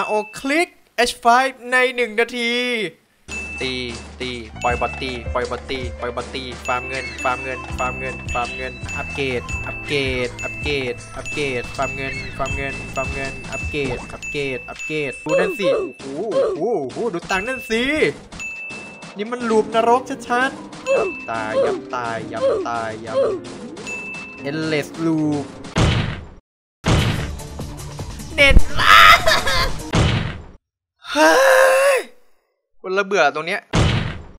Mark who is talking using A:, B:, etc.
A: RO Click H5 ใน 1 นาที ตีตีปล่อยบอตตีปล่อยบอตตีปล่อยบอตตีฟาร์มเงินฟาร์มเงินฟาร์มเงินฟาร์มเงินอัปเกรดอัปเกรดอัปเกรดอัปเกรดฟาร์มเงินฟาร์มเงินฟาร์มเงินอัปเกรดอัปเกรดอัปเกรดดูนั่นสิโอ้โหโอ้โหดูตังนั่นสินี่มันลูปนรกชัดๆยับตายยับตายยับตายยับ endless loop เเฮ้ยคนละเบื่อตรงเนี้ย